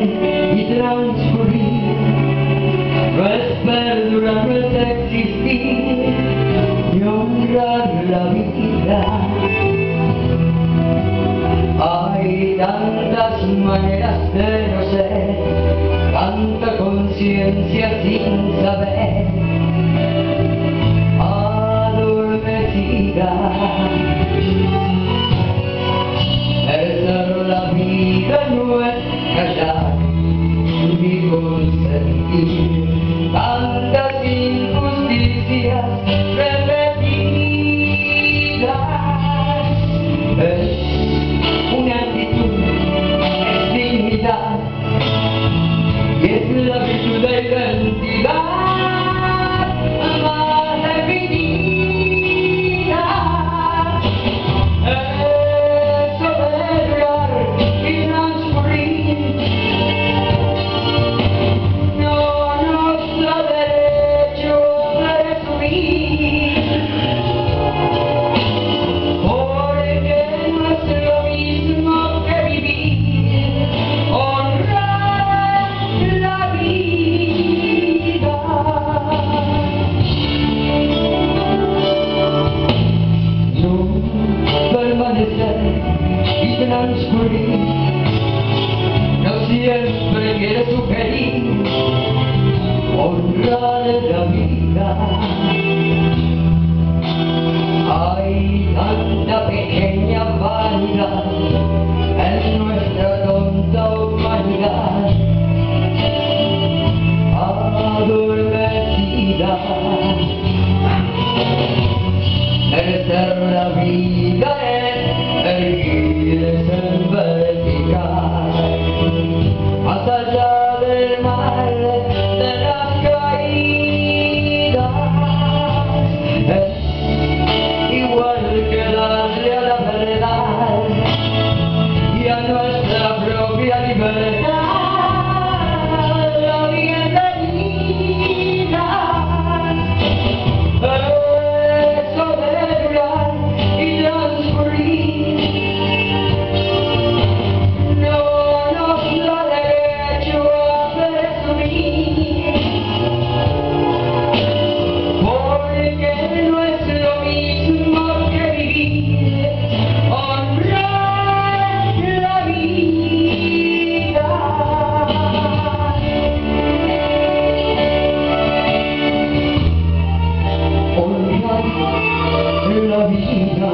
y transcurrir. No es perdurar, no es existir y honrar la vida. Hay tantas maneras de no ser tanta conciencia sin saber. Yes, it up today then. la vida. Hay tanta pequeña vanidad en nuestra tonta humanidad. Adormecida de ser la vida es erguirse. de vida.